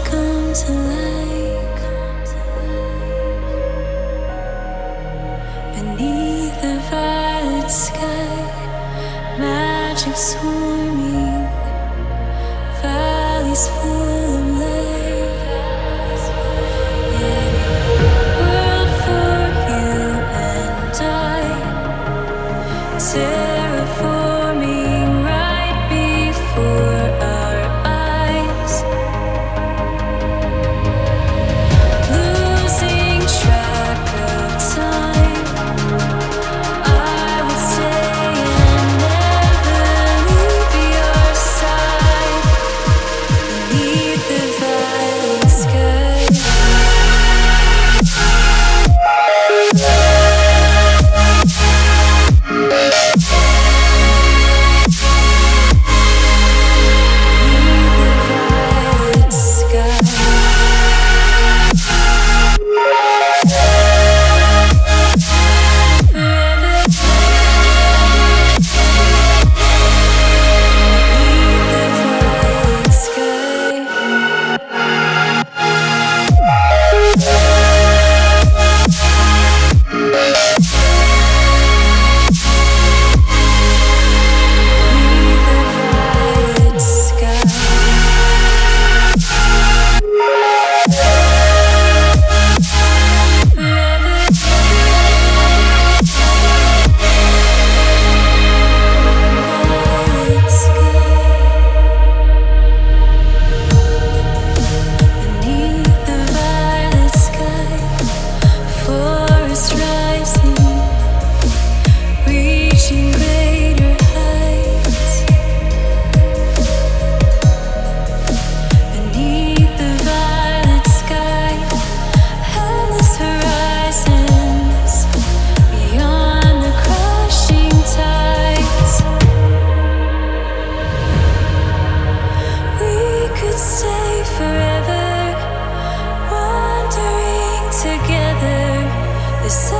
come to light beneath the violet sky. Magic swarming, valleys full of light. A world for you and I. It's